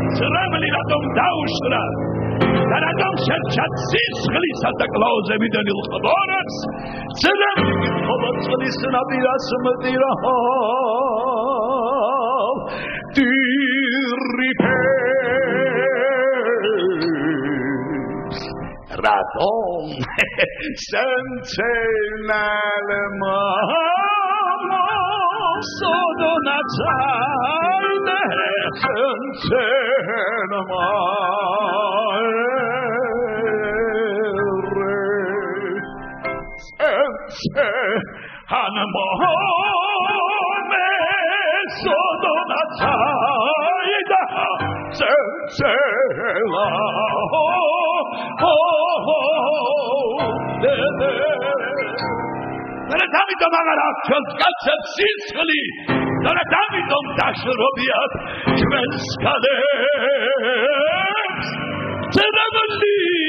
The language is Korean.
بیاد چرا ملی ندم داوش در ادام شرکت سیس خلی سدکلاوزه می دنی الخبارس چرا ملی خبارس خلی سنا بیره سمدی را دیری 없어도 나 잘내 튼튼한 마을에 튼튼한 몸에서도 나 잘다 쎄쎄라 호호 네네 Davidom angarakçazgatsa silsili. Dara Davidom daşı robiyat kvenskalems. Teravalli.